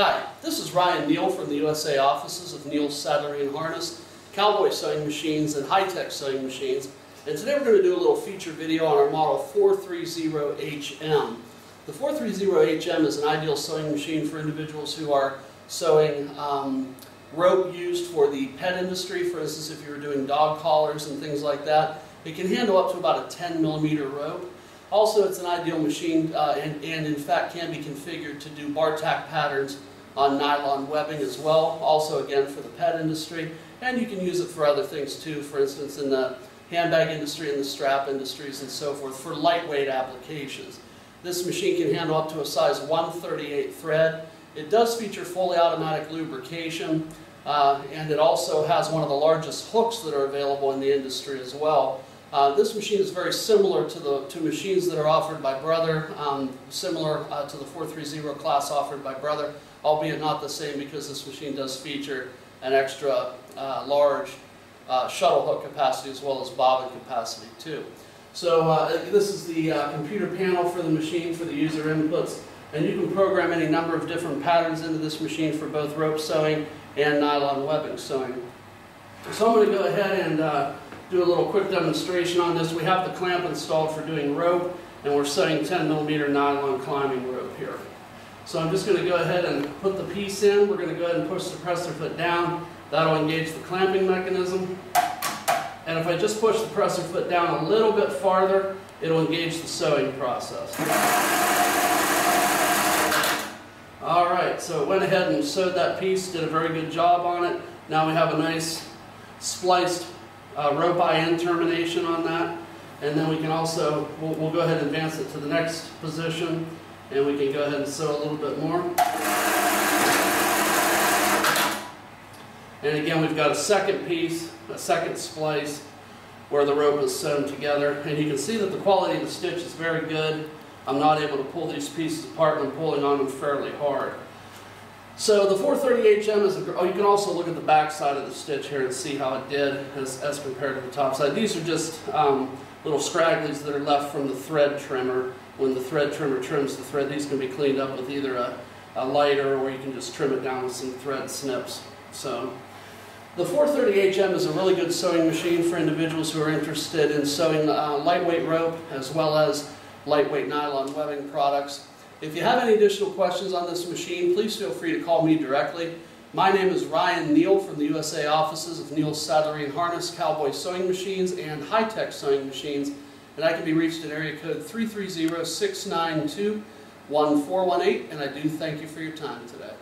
Hi, this is Ryan Neal from the USA offices of Neal Saddlery and Harness, Cowboy Sewing Machines, and HighTex Sewing Machines. And today we're going to do a little feature video on our model 430HM. The 430HM is an ideal sewing machine for individuals who are sewing um, rope used for the pet industry. For instance, if you were doing dog collars and things like that, it can handle up to about a 10 millimeter rope. Also, it's an ideal machine uh, and, and in fact can be configured to do bar tack patterns on nylon webbing as well. Also, again, for the pet industry. And you can use it for other things too, for instance, in the handbag industry and the strap industries and so forth for lightweight applications. This machine can handle up to a size 138 thread. It does feature fully automatic lubrication uh, and it also has one of the largest hooks that are available in the industry as well. Uh, this machine is very similar to the to machines that are offered by Brother, um, similar uh, to the 430 class offered by Brother, albeit not the same because this machine does feature an extra uh, large uh, shuttle hook capacity as well as bobbin capacity too. So uh, this is the uh, computer panel for the machine for the user inputs, and you can program any number of different patterns into this machine for both rope sewing and nylon webbing sewing. So I'm going to go ahead and do a little quick demonstration on this. We have the clamp installed for doing rope, and we're setting 10 millimeter nylon climbing rope here. So I'm just going to go ahead and put the piece in. We're going to go ahead and push the presser foot down. That'll engage the clamping mechanism. And if I just push the presser foot down a little bit farther, it'll engage the sewing process. All right, so it went ahead and sewed that piece, did a very good job on it. Now we have a nice spliced uh, rope eye end termination on that. And then we can also, we'll, we'll go ahead and advance it to the next position and we can go ahead and sew a little bit more. And again, we've got a second piece, a second splice where the rope is sewn together. And you can see that the quality of the stitch is very good. I'm not able to pull these pieces apart and I'm pulling on them fairly hard. So the 430HM is, a, oh you can also look at the back side of the stitch here and see how it did as, as compared to the top side. These are just um, little scragglies that are left from the thread trimmer. When the thread trimmer trims the thread, these can be cleaned up with either a, a lighter or you can just trim it down with some thread snips. So the 430HM is a really good sewing machine for individuals who are interested in sewing uh, lightweight rope as well as lightweight nylon webbing products. If you have any additional questions on this machine, please feel free to call me directly. My name is Ryan Neal from the USA offices of Neal Saddlery and Harness, Cowboy Sewing Machines, and HighTex Sewing Machines, and I can be reached at area code 330-692-1418, and I do thank you for your time today.